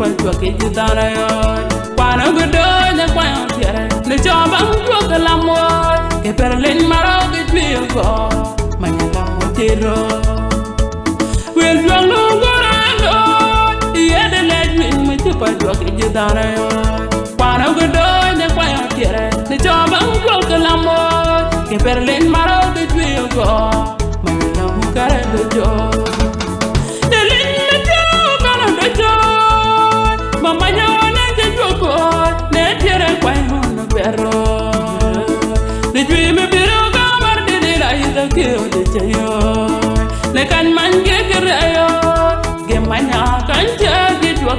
with me to put to a cage down a yard. Quana good door, the quan here, the job I'm drunk a lamor, a perlin maro get me a go, my lamotero. When drunk no go to no, yeah the leg with me to put to a cage down a yard. Quana good door, the quan here, the job I'm drunk a lamor, a perlin maro get me a go, my lamotero. Mama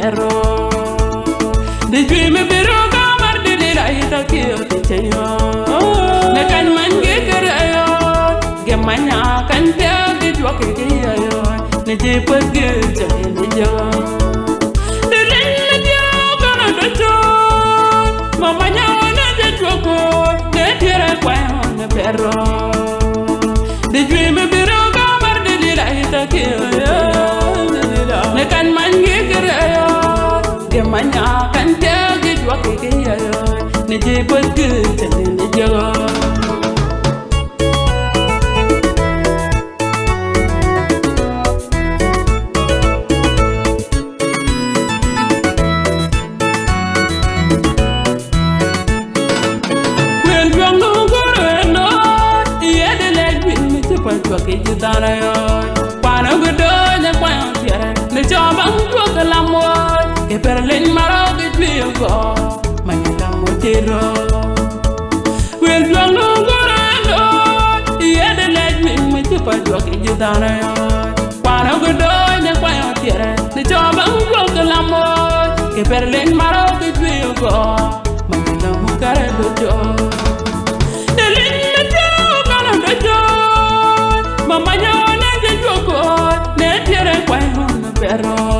perro. De jwi me biro gamar de de la ita ki o te cheyo Ne kan man ge kere yo Ge manya kan te ge jwa ke ge yo Ne je pas ge che ne jo De le je o je bëgg te ni jëloo chwake ji dhano yoi kwano gi donya kwayo tiere ne chomba chwoke lamwoi e per liny maro gi chwiyo go my lamotero. When drunk no go to no, yeah the leg with me to put to a cage down a yard. Quana good door, the quan here, the job I'm drunk a lamor, a perlin maro get me a go, my la de lin me jo kana do jo ne je jo ne tiere hon pero de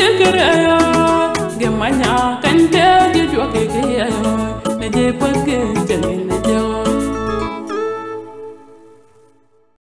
ge jo ke